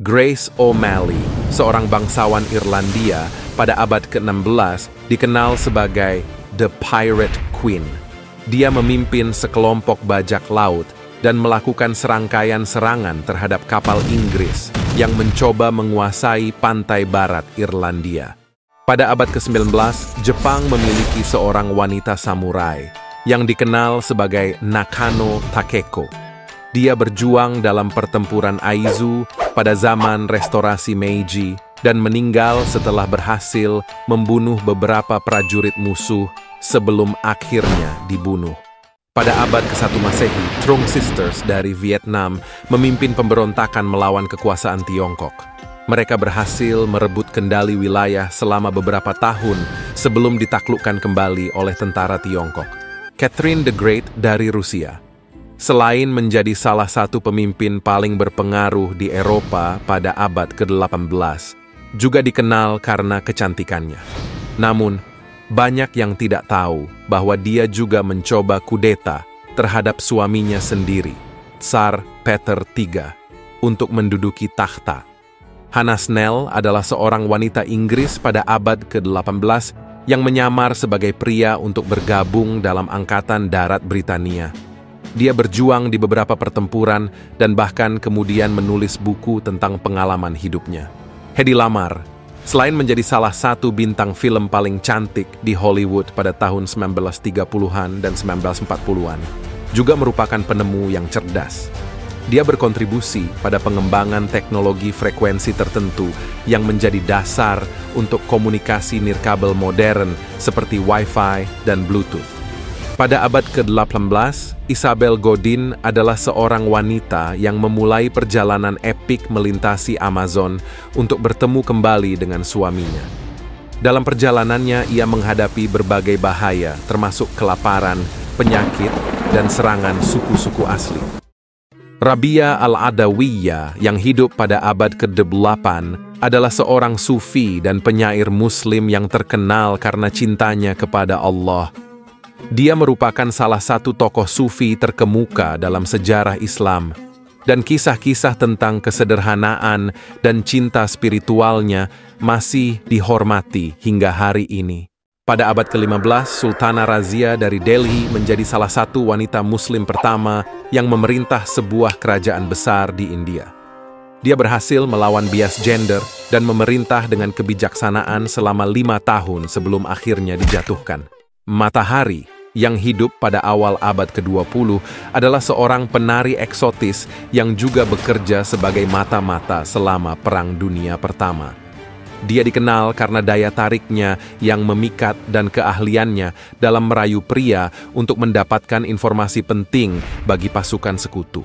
Grace O'Malley, seorang bangsawan Irlandia pada abad ke-16, dikenal sebagai The Pirate Queen. Dia memimpin sekelompok bajak laut dan melakukan serangkaian serangan terhadap kapal Inggris yang mencoba menguasai pantai barat Irlandia. Pada abad ke-19, Jepang memiliki seorang wanita samurai yang dikenal sebagai Nakano Takeko. Dia berjuang dalam pertempuran Aizu pada zaman restorasi Meiji dan meninggal setelah berhasil membunuh beberapa prajurit musuh sebelum akhirnya dibunuh. Pada abad ke-1 Masehi, Trung Sisters dari Vietnam memimpin pemberontakan melawan kekuasaan Tiongkok. Mereka berhasil merebut kendali wilayah selama beberapa tahun sebelum ditaklukkan kembali oleh tentara Tiongkok. Catherine the Great dari Rusia Selain menjadi salah satu pemimpin paling berpengaruh di Eropa pada abad ke-18, juga dikenal karena kecantikannya. Namun, banyak yang tidak tahu bahwa dia juga mencoba kudeta terhadap suaminya sendiri, Tsar Peter III, untuk menduduki takhta. Hannah Snell adalah seorang wanita Inggris pada abad ke-18 yang menyamar sebagai pria untuk bergabung dalam Angkatan Darat Britania dia berjuang di beberapa pertempuran dan bahkan kemudian menulis buku tentang pengalaman hidupnya. Hedy Lamar, selain menjadi salah satu bintang film paling cantik di Hollywood pada tahun 1930-an dan 1940-an, juga merupakan penemu yang cerdas. Dia berkontribusi pada pengembangan teknologi frekuensi tertentu yang menjadi dasar untuk komunikasi nirkabel modern seperti Wi-Fi dan Bluetooth. Pada abad ke-18, Isabel Godin adalah seorang wanita yang memulai perjalanan epik melintasi Amazon untuk bertemu kembali dengan suaminya. Dalam perjalanannya, ia menghadapi berbagai bahaya, termasuk kelaparan, penyakit, dan serangan suku-suku asli. Rabia al-Adawiyah yang hidup pada abad ke-8 adalah seorang sufi dan penyair muslim yang terkenal karena cintanya kepada Allah dia merupakan salah satu tokoh sufi terkemuka dalam sejarah Islam, dan kisah-kisah tentang kesederhanaan dan cinta spiritualnya masih dihormati hingga hari ini. Pada abad ke-15, Sultana Razia dari Delhi menjadi salah satu wanita muslim pertama yang memerintah sebuah kerajaan besar di India. Dia berhasil melawan bias gender dan memerintah dengan kebijaksanaan selama lima tahun sebelum akhirnya dijatuhkan. Matahari, yang hidup pada awal abad ke-20 adalah seorang penari eksotis yang juga bekerja sebagai mata-mata selama Perang Dunia Pertama. Dia dikenal karena daya tariknya yang memikat dan keahliannya dalam merayu pria untuk mendapatkan informasi penting bagi pasukan sekutu.